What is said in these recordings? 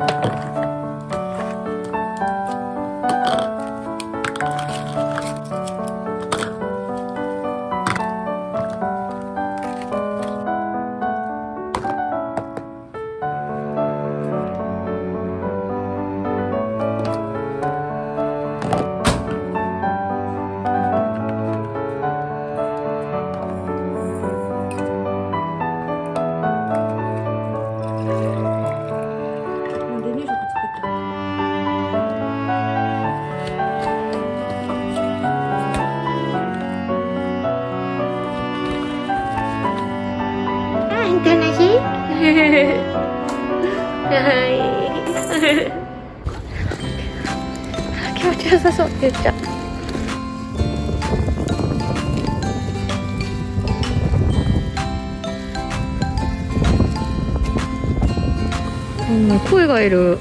デニさそうって言っちゃう。うん、声がいる。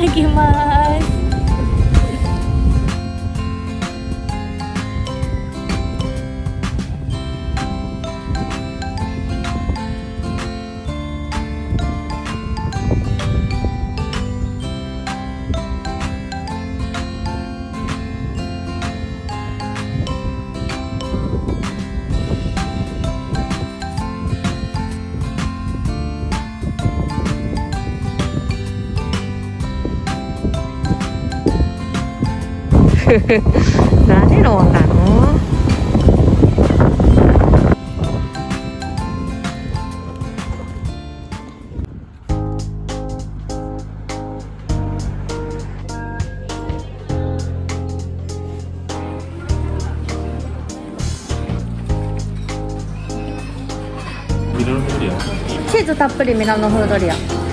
ただきます。誰のなのミラノフードリアチーズたっぷりミラノ風ドリア。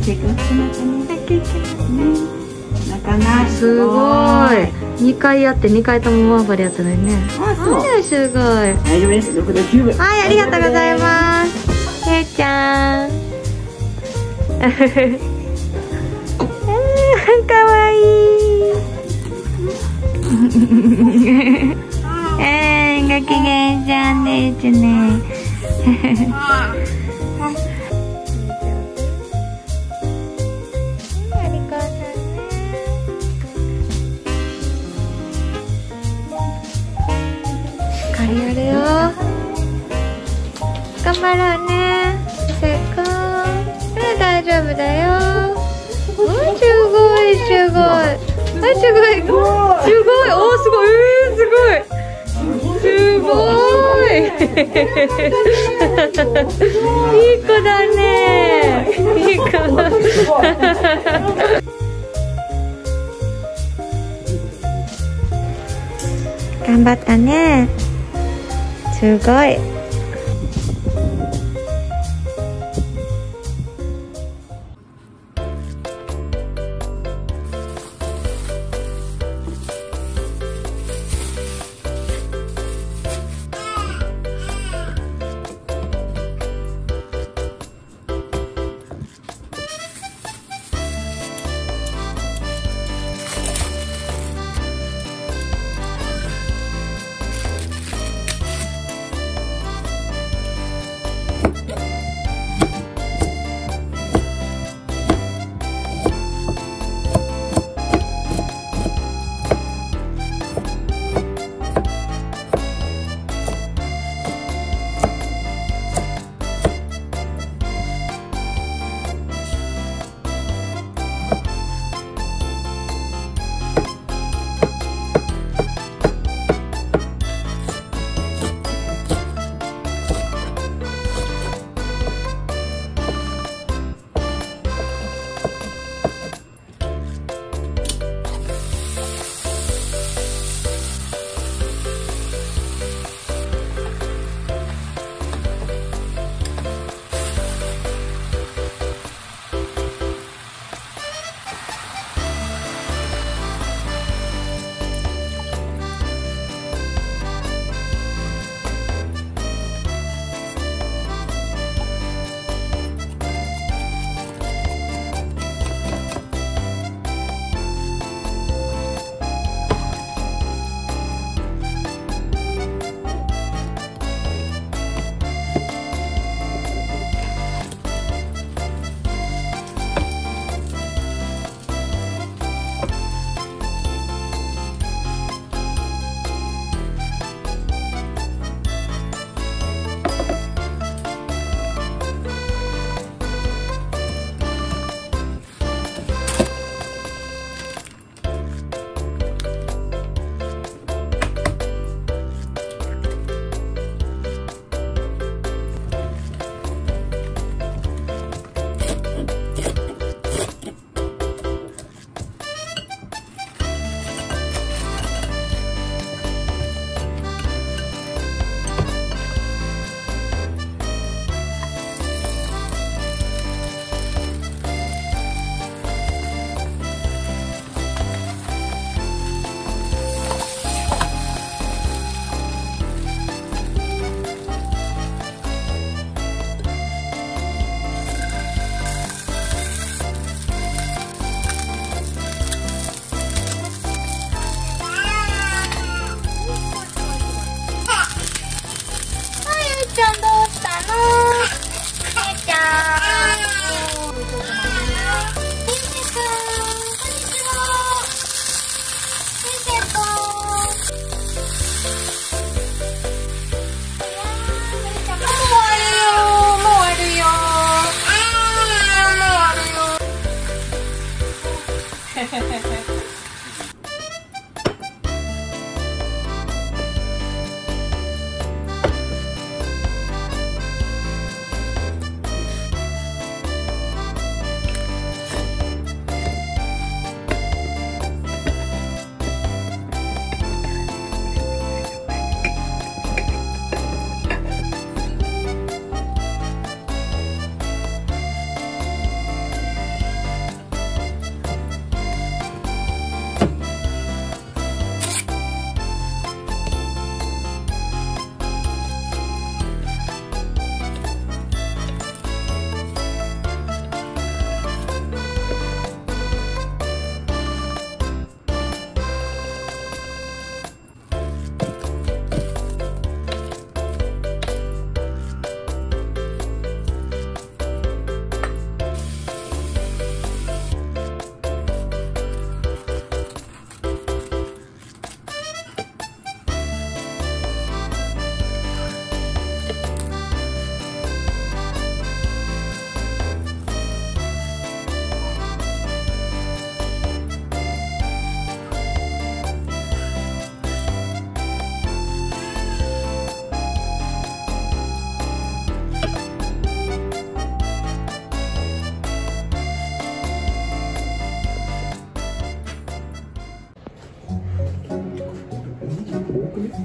結婚してましたね泣きます仲がすごい2回やって2回ともマーバルやったのにねあそうはいすごい大丈夫です6度9分はい、ありがとうございます。けいちゃん。えーかわいい。えー、ご機嫌ちゃんですね。やるよ。頑張ろうね。成功。うん大丈夫だよ。うん？すごいすごいあすごいすごいおすごい。えー、すごい。すごい。いい子だね。いい子。頑張ったね。すごい。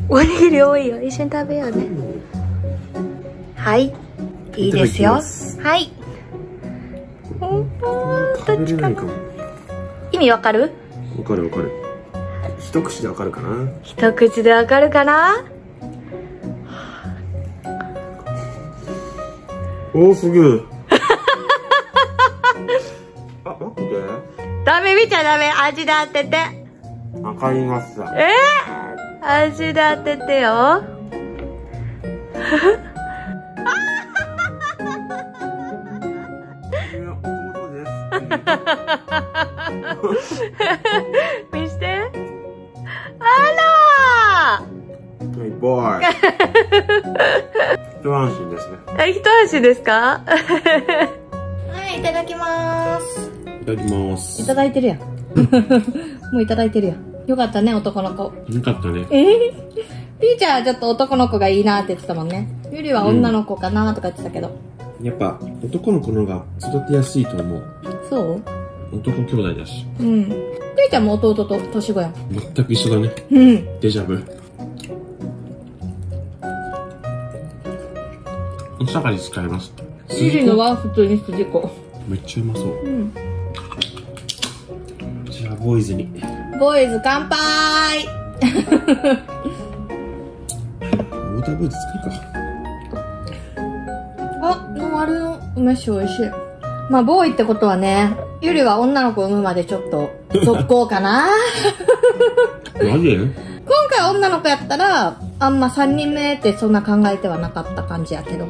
おにぎり多いよ一緒に食べようね。はい。いいですよ。はい。おお食べれないかも。意味わかる？わかるわかる。一口でわかるかな？一口でわかるかな？おおすげえ。あ待って。ダメ見ちゃダメ。味で当てて。わかりました。えー、味で当ててよ見してあはい、ボーイ。一安心ですね。ら一足ですか？はいいただきますいただきます。いただいてるやん もういただいてるやんよかったね男の子よかったね。えー、ピーちゃんはちょっと男の子がいいなって言ってたもんねゆりは女の子かなとか言ってたけど、やっぱ、男の子の方が育てやすいと思う。そう？男兄弟だし。うんピーちゃんも弟と年子やん全く一緒だね。うんデジャブ。お下がり使います。ゆりのは普通に筋子めっちゃうまそう。うんじゃあ、ボーイズに。ボーイズ乾杯ウォーターブーツ作るか。あ、ノンアルの梅酒美味しい。まあ、ボーイってことはね、ゆりは女の子を産むまでちょっと、速攻かなマジ？で今回女の子やったら、あんま3人目ってそんな考えてはなかった感じやけど。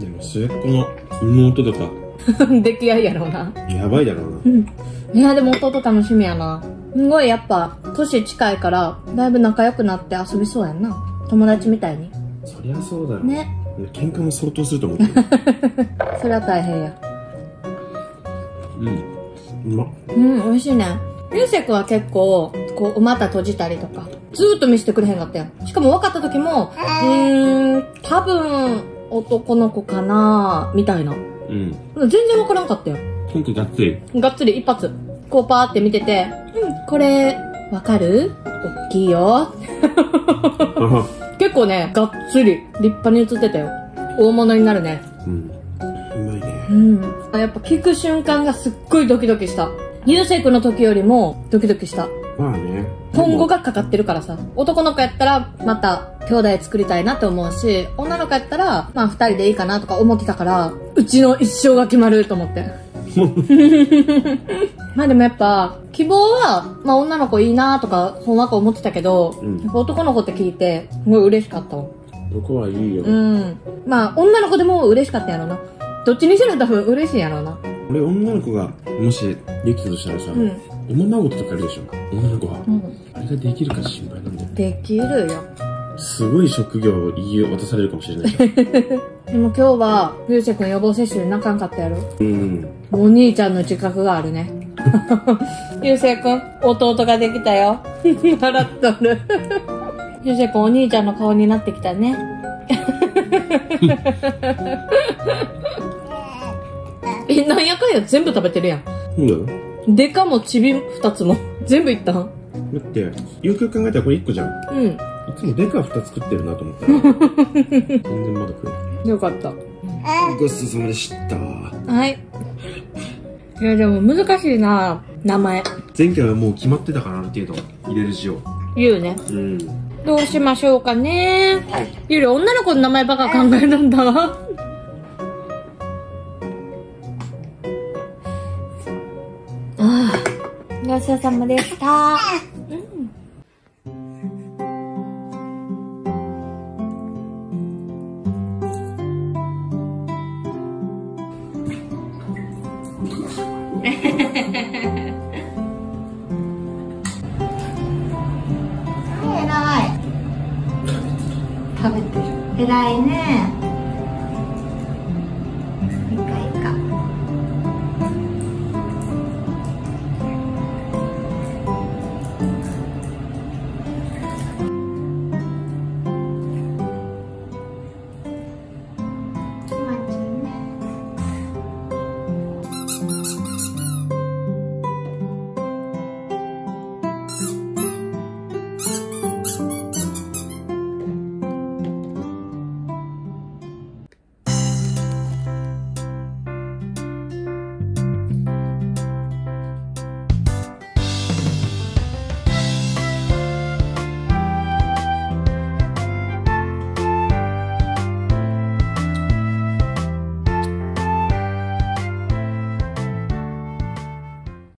でも末っ子の妹とか、出来合いやろうな。やばいだろうな。うん。いや、でも弟楽しみやな。すごいやっぱ、年近いから、だいぶ仲良くなって遊びそうやんな。友達みたいに。そりゃそうだろう。ね。喧嘩も相当すると思うけど。それは大変や。うん。うまっ。うん、美味しいね。ゆうせいくんは結構、こう、また閉じたりとか、ずーっと見せてくれへんかったよ。しかも分かった時も、うーん、多分、男の子かなみたいな。うん。全然分からんかったよ。今回がっつり。がっつり一発。こうパーって見てて、うん、これ、わかる？大きいよ。結構ね、がっつり、立派に映ってたよ。大物になるね。うん。うまいねう。ん。やっぱ聞く瞬間がすっごいドキドキした。ゆうせいくんの時よりもドキドキした。まあね。今後がかかってるからさ。男の子やったら、また、兄弟作りたいなって思うし、女の子やったら、まあ二人でいいかなとか思ってたから、うちの一生が決まると思って。まあでもやっぱ、希望は、まあ女の子いいなとか、ほんわか思ってたけど、うん男の子って聞いて、すごい嬉しかったわ。僕はいいよ。うん。まあ女の子でも嬉しかったんやろな。どっちにしろ多分嬉しいんやろうな。俺、女の子が、もし、できたとしたらさ、うん。おままごととかあるでしょ女の子は。うん。あれができるか心配なんだよ。できるよ。すごい職業を言い渡されるかもしれない。でも今日は、ゆうせいくん予防接種で泣かんかったやろ？うん。お兄ちゃんの自覚があるね。ゆうせいくん、弟ができたよ。笑っとる。ゆうせいくん、お兄ちゃんの顔になってきたね。え、なんやかんや全部食べてるやん。そうだよ。でかもちび二つも。全部いったん？だって、よくよく考えたらこれ1個じゃん。うん。いつもでか2つ作ってるなと思ったら。全然まだ食えよかった。ない。ごちそうさまでした。はい。いや、でも難しいな名前。前回はもう決まってたから、ある程度。入れる塩。言うね。うん。どうしましょうかね。ゆり、女の子の名前ばっか考えるんだ。ああ、ごちそうさまでした。えらい。食べてる。えらいね。